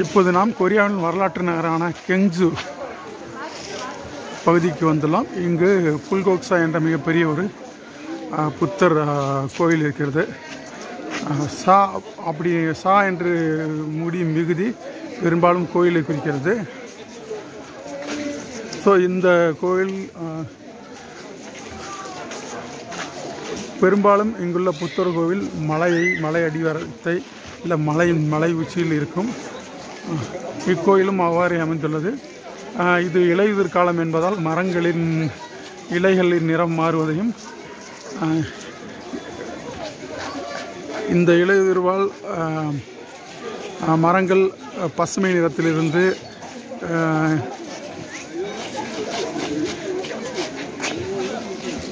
இப்போது நாம் கொரியாவின் வரலாற்று நகரான கெங்ஜு பகுதிக்கு வந்துள்ளோம். இங்கு புல்கோக்ஸா என்ற மிகப்பெரிய ஒரு புத்தர் கோயில் இருக்கிறது. சா அப்படி சா என்று முடியும் மிகுதி பெரும்பாலும் கோயிலை குறிக்கிறது. ஸோ இந்த கோயில் பெரும்பாலும் இங்குள்ள புத்தர் கோவில் மலையை மலை அடிவாரத்தை இல்லை மலையின் மலை உச்சியில் இருக்கும். இக்கோயிலும் அவ்வாறு அமைந்துள்ளது. இது இலையுதிர் காலம் என்பதால் மரங்களின் இலைகளின் நிறம் மாறுவதையும் இந்த இலையுதிர்வால் மரங்கள் பசுமை நிறத்திலிருந்து